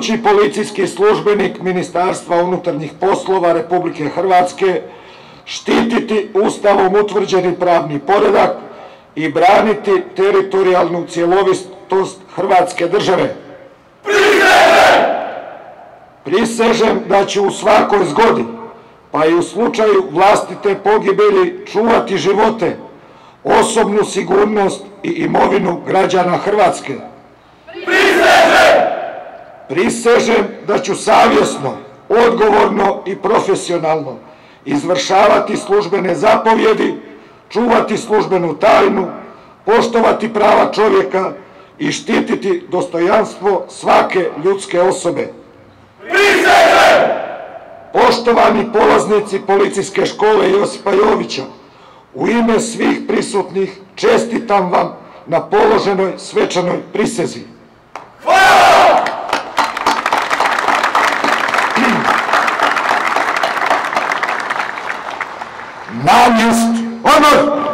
Či policijski službenik Ministarstva unutarnjih poslova Republike Hrvatske štititi ustavom utvrđeni pravni poredak i braniti teritorijalnu cjelovitost Hrvatske države. Prisežem! Prisežem da ću u svakoj zgodi, pa i u slučaju vlastite pogibeli čuvati živote, osobnu sigurnost i imovinu građana Hrvatske. Prisežem da ću savjesno, odgovorno i profesionalno izvršavati službene zapovjedi, čuvati službenu tajnu, poštovati prava čovjeka i štititi dostojanstvo svake ljudske osobe. Prisežem! Poštovani polaznici policijske škole Josipa Jovića, u ime svih prisutnih čestitam vam na položenoj svečanoj prisezi. now used. Onward!